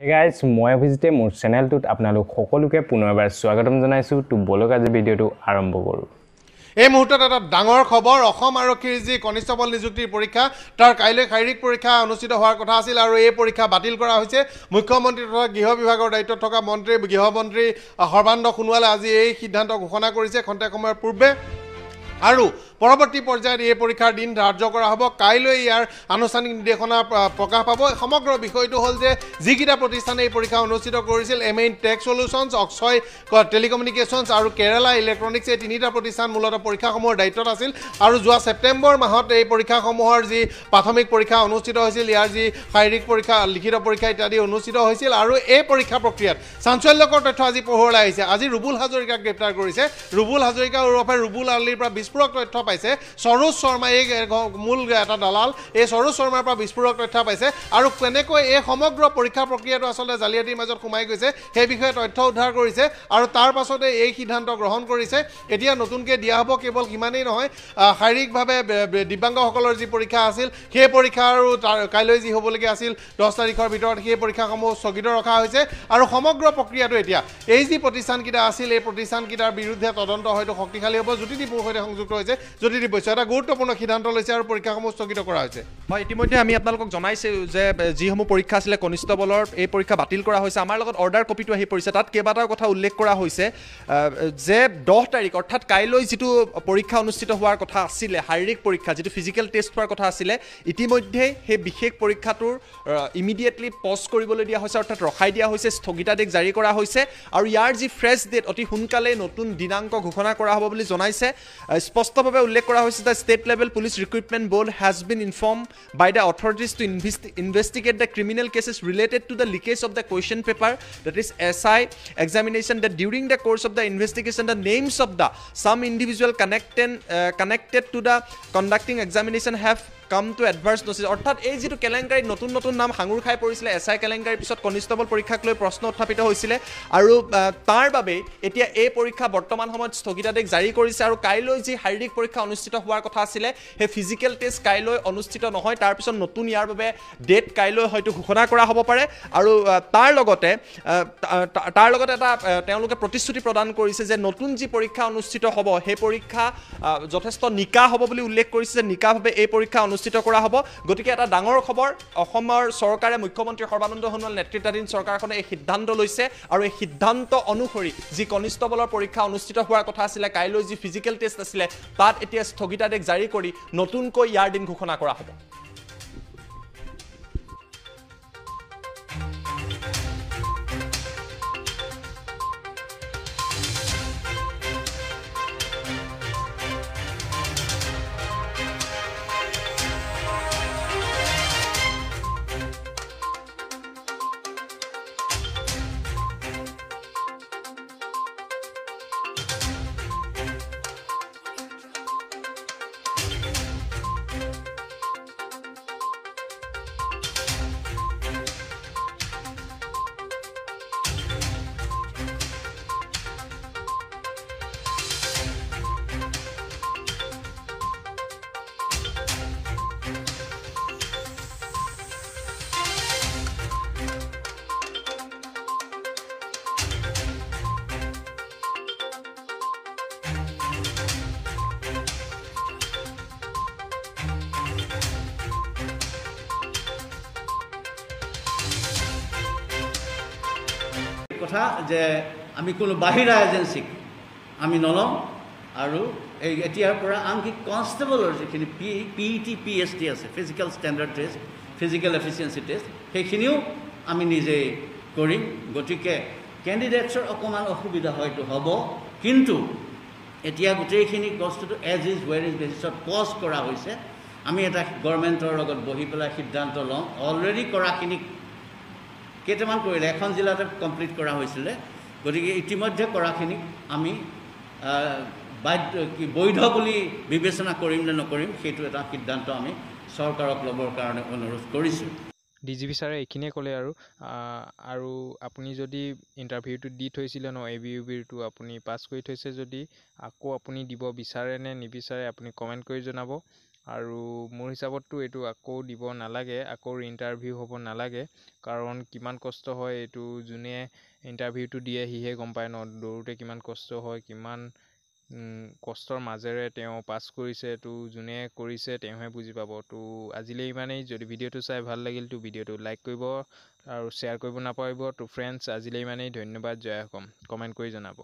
Guys মই অভিজিতে মোৰ চেনেলটোত আপোনালোক সকলোকে পুনৰবাৰ স্বাগতম জনাইছোঁ। তো বলক আজি ভিডিঅ'টো আৰম্ভ কৰোঁ। এই মুহূৰ্তত এটা ডাঙৰ খবৰ অসম আৰক্ষীৰ যি কনিষ্টবল নিযুক্তিৰ পৰীক্ষা তাৰ কাইলৈ শাৰীৰিক পৰীক্ষা অনুষ্ঠিত হোৱাৰ কথা আছিল আৰু এই পৰীক্ষা বাতিল কৰা হৈছে। মুখ্যমন্ত্ৰী তথা গৃহ বিভাগৰ দায়িত্বত থকা মন্ত্ৰী গৃহমন্ত্ৰী সৰ্বানন্দ সোণোৱালে আজি এই সিদ্ধান্ত ঘোষণা কৰিছে। খন্তেক সময়ৰ পূৰ্বে আৰু পৰৱৰ্তী পৰ্যায়ত এই পৰীক্ষাৰ দিন ধাৰ্য কৰা হ'ব। কাইলৈ ইয়াৰ আনুষ্ঠানিক নিৰ্দেশনা প্ৰ- প্ৰকাশ পাব। সমগ্ৰ বিষয়টো হ'ল যে যিকেইটা প্ৰতিষ্ঠানে এই পৰীক্ষা অনুষ্ঠিত কৰিছিল M N tech solutions Akshay telecommunications আৰু কেৰালা ইলেক্ট্ৰনিক্স এই তিনিটা প্ৰতিষ্ঠান মূলতঃ পৰীক্ষাসমূহৰ দায়িত্বত আছিল। আৰু যোৱা ছেপ্টেম্বৰ মাহত এই পৰীক্ষাসমূহৰ যি প্ৰাথমিক পৰীক্ষা অনুষ্ঠিত হৈছিল ইয়াৰ যি শাৰীৰিক পৰীক্ষা লিখিত পৰীক্ষা ইত্যাদি অনুষ্ঠিত হৈছিল আৰু এই পৰীক্ষা প্ৰক্ৰিয়াত চাঞ্চল্যকৰ তথ্য আজি পোহৰলৈ আহিছে। আজি ৰুবুল হাজৰিকাক গ্ৰেপ্তাৰ কৰিছে। ৰুবুল হাজৰিকা ওৰফে ৰুবুল আলিৰ পৰা বিস্ফোৰক তথ্য পাইছে। সৰোজ শৰ্মা এই মূল এটা দালাল এই সৰোজ শৰ্মাৰ পৰা বিস্ফোৰক তথ্য পাইছে। আৰু কেনেকৈ এই সমগ্ৰ পৰীক্ষা প্ৰক্ৰিয়াটো আচলতে জালিয়াতিৰ মাজত সোমাই গৈছে সেই বিষয়ে তথ্য উদ্ধাৰ কৰিছে আৰু তাৰ পাছতে এই সিদ্ধান্ত গ্ৰহণ কৰিছে। এতিয়া নতুনকৈ দিয়া হ'ব কেৱল সিমানেই নহয় শাৰীৰিকভাৱে দিব্যাংগসকলৰ যি পৰীক্ষা আছিল সেই পৰীক্ষা আৰু তাৰ কাইলৈ যি হ'বলগীয়া আছিল দহ তাৰিখৰ ভিতৰত সেই পৰীক্ষাসমূহ স্থগিত ৰখা হৈছে। আৰু সমগ্ৰ প্ৰক্ৰিয়াটো এতিয়া এই যি প্ৰতিষ্ঠানকেইটা আছিল এই প্ৰতিষ্ঠানকেইটাৰ বিৰুদ্ধে তদন্ত হয়তো শক্তিশালী হ'ব জ্যোতিদীপুৰ সৈতে সংযুক্ত হৈছে। জ্যোতিদীপ বৈশ্য এটা গুৰুত্বপূৰ্ণ সিদ্ধান্ত লৈছে আৰু পৰীক্ষাসমূহ স্থগিত কৰা হৈছে। হয় ইতিমধ্যে আমি আপোনালোকক জনাইছোঁ যে যিসমূহ পৰীক্ষা আছিলে কনিষ্টবলৰ এই পৰীক্ষা বাতিল কৰা হৈছে। আমাৰ লগত অৰ্ডাৰ কপিটো আহি পৰিছে। তাত কেইবাটাও কথা উল্লেখ কৰা হৈছে যে দহ তাৰিখ অৰ্থাৎ কাইলৈ যিটো পৰীক্ষা অনুষ্ঠিত হোৱাৰ কথা আছিলে শাৰীৰিক পৰীক্ষা যিটো ফিজিকেল টেষ্ট হোৱাৰ কথা আছিলে ইতিমধ্যেই সেই বিশেষ পৰীক্ষাটোৰ ইমিডিয়েটলি পজ কৰিবলৈ দিয়া হৈছে অৰ্থাৎ ৰখাই দিয়া হৈছে স্থগিতাদেশ জাৰি কৰা হৈছে। আৰু ইয়াৰ যি ফ্ৰেছ ডেট অতি সোনকালে নতুন দিনাংক ঘোষণা কৰা হ'ব বুলি জনাইছে স্পষ্টভাৱে উল্লেখ কৰা হৈছে যে state level police recruitment board has been inform by the authorities to investigate the criminal cases related to the leakage of the question paper that is SI examination that during the course of the investigation the names of the some individual connected uh, connected to the conducting examination have come to adverse notice অৰ্থাৎ এই যিটো কেলেংকাৰীত নতুন নতুন নাম সাঙুৰ খাই পৰিছিলে S I কেলেংকাৰীৰ পিছত কনিষ্টবল পৰীক্ষাক লৈ প্ৰশ্ন উত্থাপিত হৈছিলে আৰু তাৰ বাবেই এতিয়া এই পৰীক্ষা বৰ্তমান সময়ত স্থগিতাদেশ জাৰি কৰিছে আৰু কাইলৈ যি শাৰীৰিক পৰীক্ষা অনুষ্ঠিত হোৱাৰ কথা আছিলে সেই ফিজিকেল টেষ্ট কাইলৈ অনুষ্ঠিত নহয় তাৰপিছত নতুন ইয়াৰ বাবে ডেট কাইলৈ হয়তো ঘোষণা কৰা হ'ব পাৰে। আৰু তাৰ লগতে তাৰ লগতে এটা তেওঁলোকে প্ৰতিশ্ৰুতি প্ৰদান কৰিছে যে নতুন যি পৰীক্ষা অনুষ্ঠিত হ'ব সেই পৰীক্ষা যথেষ্ট নিকা হ'ব বুলি উল্লেখ কৰিছে যে নিকাভাৱে এই পৰীক্ষা অনুষ্ঠিত কৰা হ'ব। গতিকে এটা ডাঙৰ খবৰ অসমৰ চৰকাৰে মুখ্যমন্ত্ৰী সৰ্বানন্দ সোণোৱাল নেতৃত্বাধীন চৰকাৰখনে এই সিদ্ধান্ত লৈছে আৰু এই সিদ্ধান্ত অনুসৰি যি কনিষ্টবলৰ পৰীক্ষা অনুষ্ঠিত হোৱাৰ কথা আছিলে কাইলৈ যি ফিজিকেল টেষ্ট আছিলে তাত এতিয়া স্থগিতাদেশ জাৰি কৰি নতুনকৈ ইয়াৰ দিন ঘোষণা কৰা হ'ব। কথা যে আমি কোনো বাহিৰা এজেঞ্চিক আমি নলওঁ আৰু এই এতিয়াৰ পৰা আনকি কনষ্টেবলৰ যিখিনি P P T P S T আছে physical standard test physical efficiency test সেইখিনিও আমি নিজেই কৰিম। গতিকে কেণ্ডিডেটছৰ অকণমান অসুবিধা হয়তো হ'ব কিন্তু এতিয়া গোটেইখিনি বস্তুটো এজ ইজ ৱেৰ ইজ বেচিছত পজ কৰা হৈছে। আমি এটা গভৰ্ণমেণ্টৰ লগত বহি পেলাই সিদ্ধান্ত লওঁ। অলৰেডি কৰাখিনিক কেইটামান কৰিলে এখন জিলাতে কমপ্লিট কৰা হৈছিলে। গতিকে ইতিমধ্যে কৰাখিনিক আমি বাধ্য কি বৈধ বুলি বিবেচনা কৰিম নে নকৰিম সেইটো এটা সিদ্ধান্ত আমি চৰকাৰক ল'বৰ কাৰণে অনুৰোধ কৰিছোঁ। ডি জি পি ছাৰে এইখিনিয়ে ক'লে আৰু। আৰু আপুনি যদি ইণ্টাৰভিউটো দি থৈছিলে ন এ বি ইউ বিৰটো আপুনি পাছ কৰি থৈছে যদি আকৌ আপুনি দিব বিচাৰে নে নিবিচাৰে আপুনি কমেণ্ট কৰি জনাব। আৰু মোৰ হিচাপততো এইটো আকৌ দিব নালাগে আকৌ ইণ্টাৰভিউ হ'ব নালাগে। কাৰণ কিমান কষ্ট হয় এইটো যোনে ইণ্টাৰভিউটো দিয়ে সিহে গম পায় ন দৌৰোতে কিমান কষ্ট হয় কিমান কষ্টৰ মাজেৰে তেওঁ পাছ কৰিছে তো যোনে কৰিছে তেওঁহে বুজি পাব। তো আজিলৈ ইমানেই যদি ভিডিঅ'টো চাই ভাল লাগিল তো ভিডিঅ'টো লাইক কৰিব আৰু শ্বেয়াৰ কৰিব নাপাহৰিব। তো ফ্ৰেণ্ডছ আজিলৈ ইমানেই ধন্যবাদ জয় অসম। কমেণ্ট কৰি জনাব।